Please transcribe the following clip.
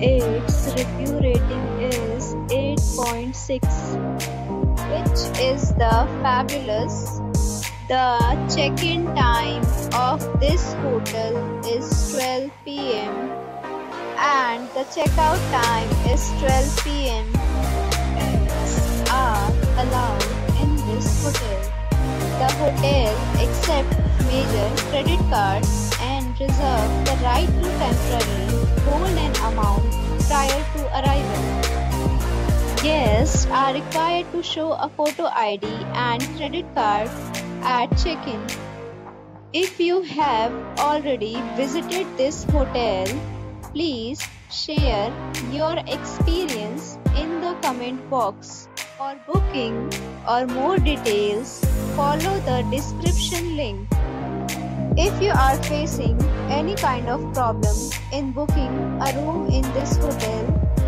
Its review rating is 8.6, which is the fabulous. The check-in time of this hotel is 12 pm and the checkout time is 12 pm. Are allowed in this hotel. The hotel accepts major credit cards and reserve the right arrival. Guests are required to show a photo ID and credit card at check-in. If you have already visited this hotel, please share your experience in the comment box. For booking or more details, follow the description link. If you are facing any kind of problem in booking a room in this hotel,